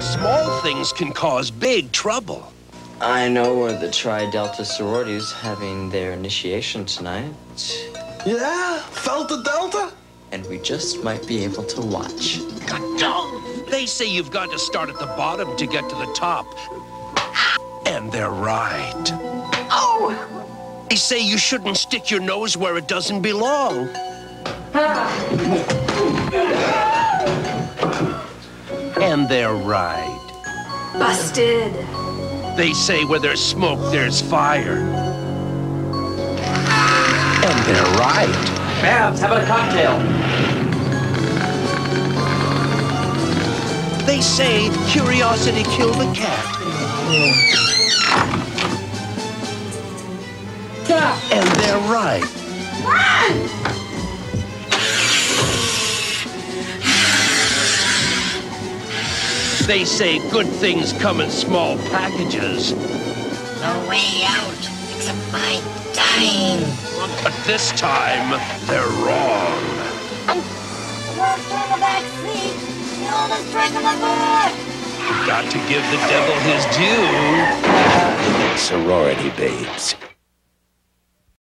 Small things can cause big trouble. I know where the Tri Delta sorority's having their initiation tonight. Yeah, Delta Delta? And we just might be able to watch. They say you've got to start at the bottom to get to the top. And they're right. Oh! They say you shouldn't stick your nose where it doesn't belong. Ah. And they're right. Busted. They say where there's smoke, there's fire. And they're right. Babs, how about a cocktail? They say curiosity killed the cat. And they're right. They say good things come in small packages. No way out except by dying. But this time, they're wrong. Left in the back seat. The oldest trick in the book. Got to give the devil his due. Sorority babes.